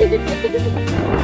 yan? Kakakan na lukasan.